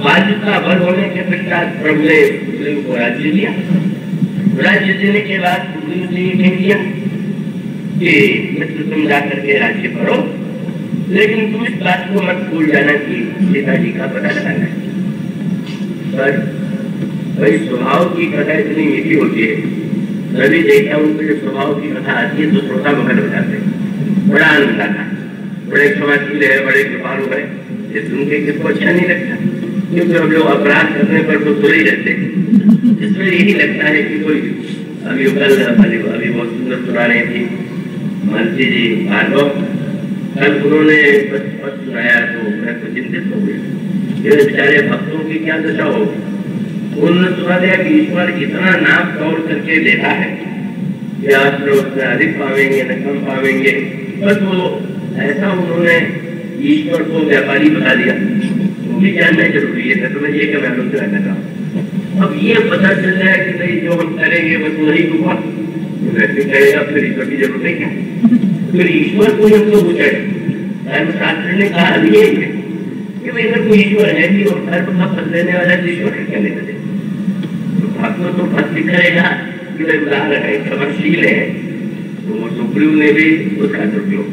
बाध्यता बल होने के पश्चात प्रभु ने सुग्रीव को राज्य दिया राज्य देने के बाद सुग्रीव ने ये कह दिया कि मित्र तुम जाकर के राज्य करो लेकिन तुम इस बात को मत भूल जाना कि सीताजी का पता लगाना है। पर भाई, स्वभाव की कथा इतनी मीठी होती है। रवि देखता हूँ कि स्वभाव की कथा आती है तो श्रोता मगन हो जाते हैं। बड़ा आनंद आता है। बड़े क्षमाशील है, बड़े कृपालु है। ये सुन के किसको अच्छा नहीं लगता? क्योंकि हम लोग अपराध करने पर तो सुर ही रहते हैं इसमें यही लगता है कि कोई अभी कल अभी अभी बहुत सुंदर सुना रही थी महर्षि जी भार्गव कल उन्होंने पद सुनाया तो मैं तो चिंतित हो गया ये बेचारे भक्तों की क्या दशा होगी उन्होंने सुना दिया कि ईश्वर इतना नाप तोड़ करके देता है कि आप लोग अधिक पावेंगे न कम पावेंगे बस वो ऐसा उन्होंने ईश्वर को व्यापारी बना दिया भी जानना ज़रूरी है? तो मैं ये क्या मैं लोग जानना चाहूँ अब ये पता चल जाए कि नहीं जो हम करेंगे बस वही हुआ। वैसे करेगा फिर ईश्वर की ज़रूरत है। क्या फिर ईश्वर को हमको पूछे। धर्मशास्त्र ने कहा, अभी यही है कि भाई अगर कोई ईश्वर है भी और धर्म का फल देने वाला तो ईश्वर का क्या लेना देना? भक्तों तो फल दिखाएगा कि भाई उदार है, क्षमाशील है। तो सुप्रीम ने भी उसका दुरुपयोग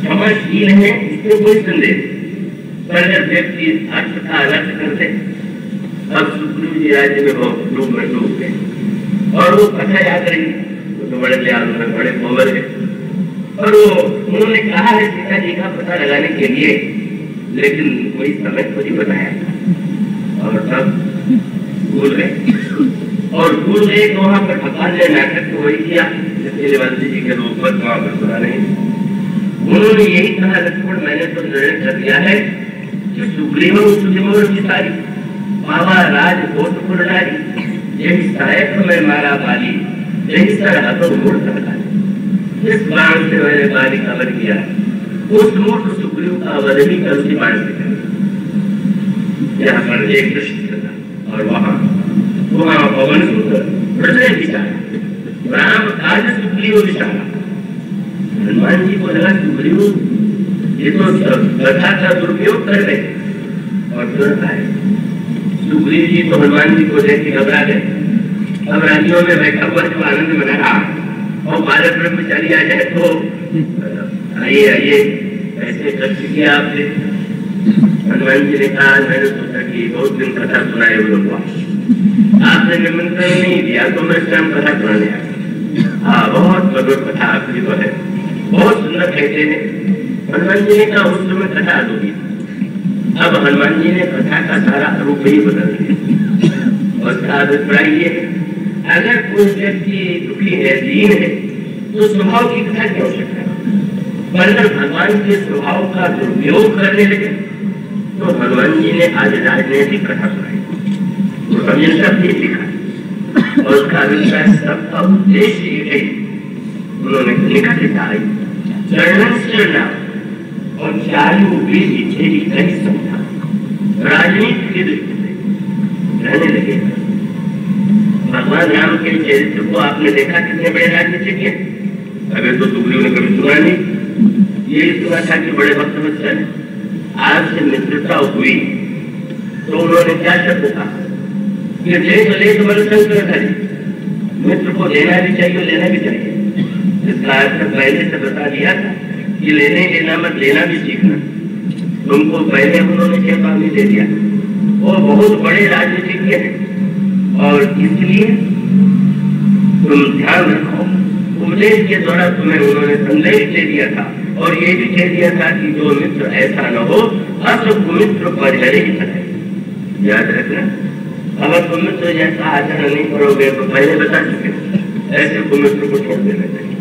क्षमाशील है इसमें कोई संदेह पर अगर व्यक्ति अर्थ का अलग कर दे अब सुप्रीम जी राज्य में बहुत लोग में डूब गए। और वो कथा याद रही। वो तो बड़े दयालु बड़े कोमल है और वो, उन्होंने कहा है सीता का पता लगाने के लिए। लेकिन कोई समय को नहीं बताया और तब भूल गए। और भूल गए तो वहाँ पर भगवान ने नाटक तो वही किया जी के रूप में वहाँ पर सुना नहीं उन्होंने यही कहा, लक्ष्मण, मैंने तो निर्णय कर दिया है सुजमोर चितारी बाबा राज कोट पुरनारी यही सहायक में मारा बाली यही सर हतो मूड सरकारी जिस बाण से मैंने बाली का वध किया उस मूर्ख सुग्रीव का वध भी कल की बाण से करें यहाँ पर एक था और वहाँ वहाँ पवन सुंदर हृदय विचार राम काज सुग्रीव विचारा हनुमान जी को लगा सुग्रीव तो कथा का दुरुपयोग कर रहे और तुरंत सुग्रीव जी तो हनुमान जी को देख घबरा गए। अब राज्यों में बैठा हुआ जो आनंद मना रहा और बालक ब्रह्मचारी आ जाए तो आइए आइए, ऐसे कष्ट किया आपने। हनुमान जी ने कहा, मैंने सोचा कि बहुत दिन कथा सुनाए हुए आपने निमंत्रण नहीं दिया तो मैं स्वयं कथा सुनाने आया। हाँ बहुत मधुर कथा आपकी तो है। बहुत सुंदर कहते हैं। हनुमान जी ने कहा, उस समय कथा अधूरी अब हनुमान जी ने कथा का सारा रूप ही बदल दिया। और अभिप्राय ये अगर कोई व्यक्ति दुखी है, दीन है तो स्वभाव की कथा की आवश्यकता पर अगर भगवान के स्वभाव का दुरुपयोग करने लगे तो हनुमान जी ने आज राजनीतिक कथा सुनाई। हमने सब ये लिखा। और उसका अभिप्राय सबका उद्देश्य उन्होंने लिखा लिखा है चरणन चरणा और चालू भी तेरी कहीं समझा राजनीति की दृष्टि से रहने लगे। भगवान राम के चरित्र को आपने देखा कितने बड़े राजनीतिज्ञ अगर तो सुग्रीव ने कभी सुना नहीं। ये सुना था कि बड़े भक्त वत्सल आपसे मित्रता हुई तो उन्होंने क्या शब्द कहा? कि लेख लेख बल शंकर धरे मित्र को देना भी चाहिए लेना भी चाहिए। इसका अर्थ पहले से बता दिया था। कि लेने लेना मत लेना भी सीखना। तुमको पहले उन्होंने पानी दे दिया। वो बहुत बड़े राजनीतिज्ञ हैं। और इसलिए तुम ध्यान रखो, उपदेश के द्वारा तुम्हें उन्होंने संदेश दे दिया था। और ये भी कह दिया था कि जो मित्र ऐसा न हो अस कुमित्र परिहर याद रखना, अगर तुम मित्र जैसा आचरण नहीं करोगे तो पहले बता चुके ऐसे कुमित्र को छोड़ देना चाहिए।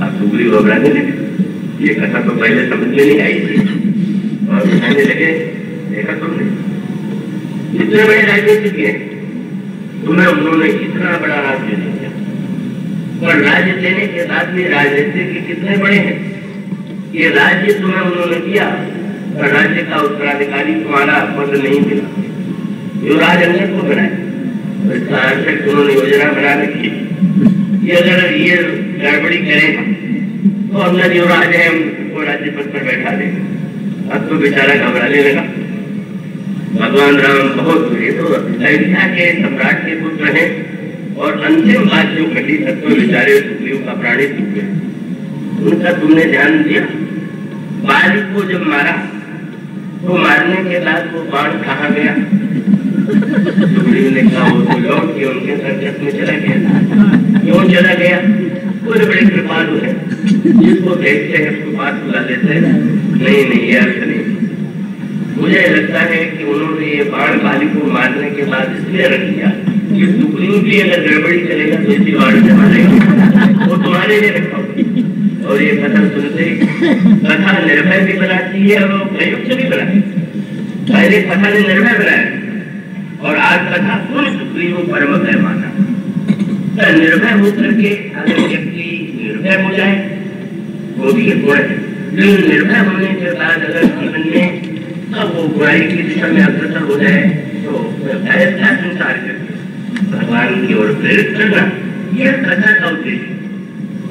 आप सुगरी घबराने लगे ये कथा तो पहले समझ में नहीं आई थी। और बताने लगे, देखा तुमने? इतने बड़े राजनीतिज्ञ हैं। तुम्हें उन्होंने इतना बड़ा राज्य दे दिया। पर राज्य देने के बाद भी राजनीति के कितने बड़े हैं? ये राज्य तुम्हें उन्होंने दिया, और राज्य का उत्तराधिकारी तुम्हारा पद नहीं मिला। युवराज अंगद को बनाए। उन्होंने योजना बना रखी। कि अगर ये गड़बड़ी करेगा तो अंगद युवराज है उनको राज्य पद पर बैठा देगा अब तो बेचारा घबराने लगा। भगवान राम बहुत बुरे तो अयोध्या के सम्राट के पुत्र हैं और अंतिम बात जो घटी तत्व विचारे सुग्रीव का प्राणी टूट गया उनका तुमने ध्यान दिया? बाली को जब मारा तो मारने के बाद वो बाण कहा गया? सुग्रीव ने कहा, वो तो लौट के उनके सर्कस में चला गया। क्यों चला गया? कोई बड़े कृपालु है। जिसको देखते हैं, उसको पास बुला लेते हैं। नहीं नहीं, ये अर्थ नहीं। मुझे लगता है कि उन्होंने ये बाण बाली को मारने के बाद इसलिए रख दिया। कि सुप्रीम भी अगर गड़बड़ी चलेगा तो इसी बाण से मारेगा। वो तुम्हारे लिए रखा और ये कथा सुनते कथा निर्भय भी बनाती है और प्रयुक्त भी बनाती है। पहले कथा ने निर्भय बनाया। और आज कथा सुन सुप्रीम परम गय माना निर्भय होकर के अगर व्यक्ति निर्भय हो जाए, वो भी गुण है लेकिन निर्भय होने के बाद अगर जीवन में अब वो बुराई की दिशा में अग्रसर हो जाए तो ऐसा संसार भगवान की ओर प्रेरित करना, यह कथा का उद्देश्य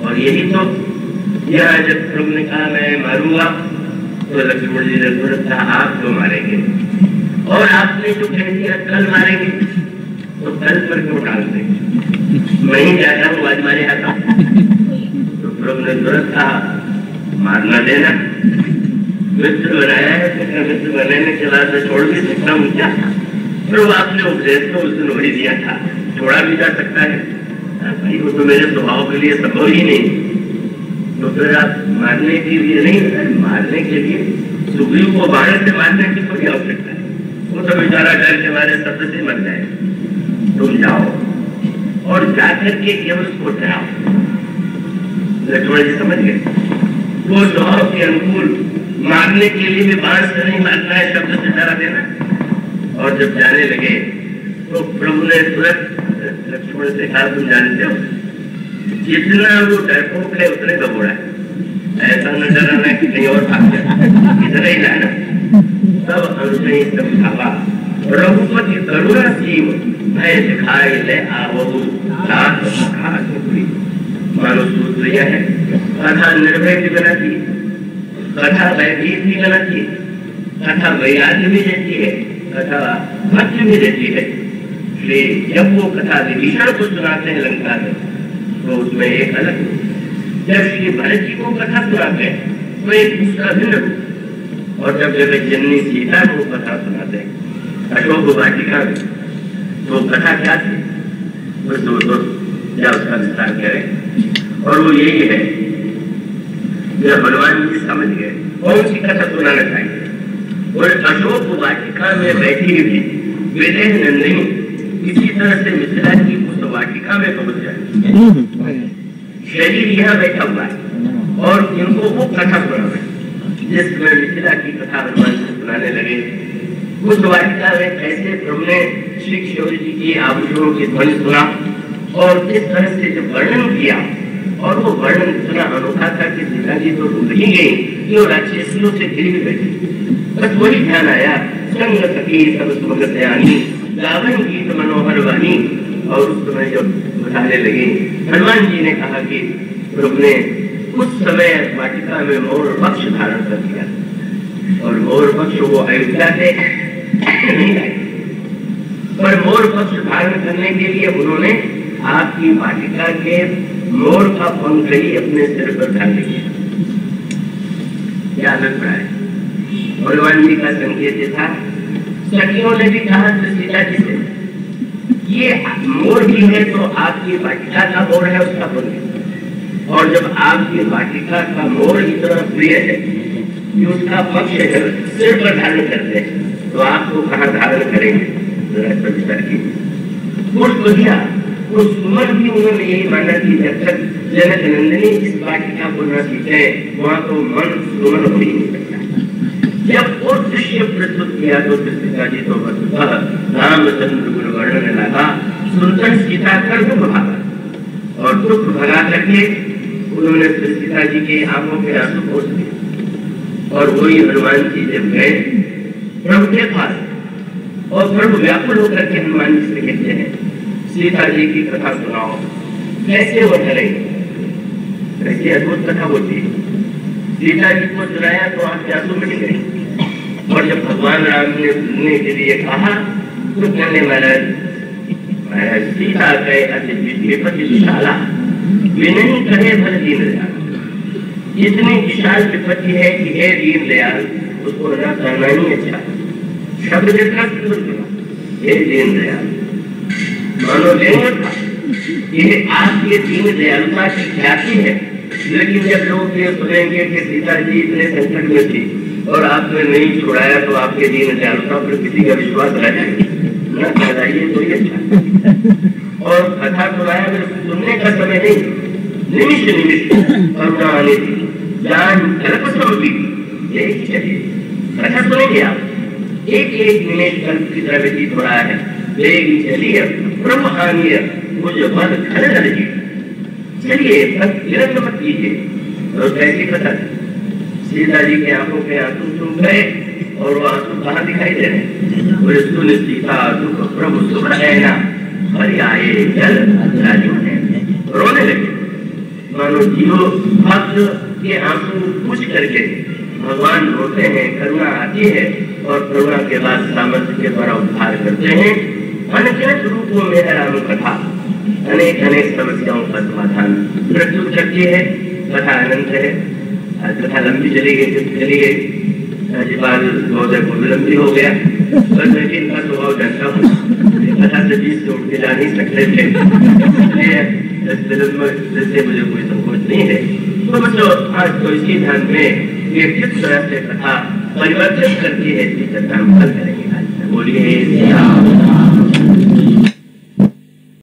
और यही तो यह जब प्रभु ने कहा, मैं मारूँगा तो लक्ष्मण जी ने कहा आप तो मारेंगे, और आपने जो कह दिया, कल मारेंगे। तो ही। हूँ तुरंत कहा, मारना देना। मित्र बनाया है मित्र बनाने के बाद छोड़ भी सकता हूँ क्या प्रभु आपने उपदेश तो उस दिन वही दिया था। छोड़ा भी जा सकता है। भाई, वो तो मेरे स्वभाव के लिए संभव ही नहीं। तो फिर आप मारने के लिए नहीं, मारने के लिए सुग्रीव को बाढ़ से मारने की कोई आवश्यकता है वो तो बेचारा डर के मारे शब्द से मर जाए तुम जाओ और जाकर के केवल उसको डराओ लक्ष्मण जी समझ गए वो स्वभाव के अनुकूल मारने के लिए भी बाढ़ से नहीं मारना है, शब्द से डरा देना। और जब जाने लगे तो प्रभु ने तुरंत, लक्ष्मण से कहा, तुम जानते हो जितना वो डरपोक है, उतने दबोड़ा है। ऐसा न डराना कि कहीं और भाग जाए। इधर ही जाना सब अनुसही समझावा रघुपति करुणा जीव भय जब वो कथा विभीषण को सुनाते हैं लंका में तो उसमें एक अलग जब श्री भरत जी को कथा सुनाते हैं तो एक दूसरा भिन्न और जब जब जननी सीता को कथा सुनाते हैं, अशोक वाटिका में। तो कथा क्या थी बस दो दो या उसका विस्तार करें और वो यही है, यह हनुमान जी समझ गए। कौन सी कथा सुनाना चाहिए और अशोक वाटिका में बैठी हुई विदेह नंदिनी किसी तरह से मिथिला की उस वाटिका में पहुँच जाए शरीर यहाँ बैठा हुआ है, और इनको वो कथा सुना जिसमें मिथिला की कथा हनुमान जी सुनाने लगे। उस वाटिका में कैसे प्रभु ने श्री शौर्य जी की आभूषणों की ध्वनि सुना और किस तरह से जब वर्णन किया और वो वर्णन इतना अनोखा था कि सीता जी तो भूल ही गई कि वो राक्षसियों से घिर भी बैठी। बस वही ध्यान आया, संग सखी सब सुमगत यानी गावन गीत मनोहर वाणी। और उस समय जब बताने लगे, हनुमान जी ने कहा कि प्रभु ने उस समय वाटिका में मोर पक्ष धारण कर दिया। और मोर पक्ष वो अयोध्या से नहीं लाए। पर मोर पक्ष धारण करने के लिए उन्होंने आपकी वाटिका के मोर का पंख ही अपने सिर पर धारण किया भगवान जी का संकेत था। सखियों ने भी कहा सीता जी से, ये मोर भी है तो आपकी वाटिका का मोर है, उसका पंख और जब आपकी वाटिका का मोर इतना प्रिय है कि उसका पक्ष सिर पर धारण करते हैं तो आपको कहा धारण करेंगे? जरा विचार कीजिए पुष्प दिया तो भी उन्होंने यही माना कि जब तक जनक नंदिनी इस वाटिका को न सीखे वहाँ तो मन सुमन हो ही नहीं सकता जब वो दृश्य प्रस्तुत किया तो कृष्णा जी तो वस्तुतः रामचंद्र गुरु वर्णन लगा सुंदर सीता कर भागा और दुख भगा करके उन्होंने सीता जी के आँखों के आँसू पोष दिए और वही हनुमान जी जब गए, प्रभु के पास और प्रभु व्याकुल होकर के हनुमान जी से कहते हैं। सीता जी की कथा सुनाओ। कैसे वो डरेंगे कैसी अद्भुत कथा होती है। सीता जी को सुनाया तो आँखें आँसू मिट गए और जब भगवान राम ने सुनने के लिए कहा तो कहने महाराज महाराज, सीता विपत्ति विशाला कहे भर दीन दयाल। इतनी विशाल विपत्ति है कि दीन दयाल, उसको न करना ही अच्छा। शब्द जितना हे दीन दयाल मानो लेंगे था ये आपके दीन दयालुता की ख्याति है लेकिन जब लोग ये सुनेंगे कि सीता जी इतने संकट में थी और आपने नहीं छुड़ाया तो आपके दीन दयालुता पर किसी का विश्वास रह जाएगा न कहलाइए तो ये अच्छा और कथा सुनाया अगर सुनने का समय नहीं निमिष निमिष करुणा आने थी जान कल्प समझी यही चलिए कथा सुनेंगे आप एक एक निमेश कल्प की तरह हो रहा है। लेकिन चलिए प्रभु आनीय मुझे बंद खड़े रहिए चलिए बस मत कीजिए और कैसी कथा। सीता जी के आँखों के आँसू सूख गए और वो आँसू कहाँ दिखाई दे रहे? बोले, सुन सीता, दुख, प्रभु, सुख रहना। हरि आए, जल राजू है रोने लगे। मानो जीवो, भक्त के आँसू पूछ करके भगवान रोते हैं, करुणा आती है और करुणा के बाद सामर्थ्य के द्वारा उद्धार करते हैं। अनगिनत रूपों में राम कथा। अनेक अनेक समस्याओं का समाधान। मृत्यु शक्ति है, कथा अनंत है। कथा लंबी चली गई चली गई। राज्यपाल महोदय को विलंबी हो गया। बस मैं इनका स्वभाव जानता हूँ। कथा से बीच से उठ के जा नहीं सकते थे। इसलिए इस फ़िल्म से मुझे कोई संकोच नहीं है। तो बच्चों, आज तो इसी ध्यान में ये तरह से परिवर्तित हम करेंगे। बोलिए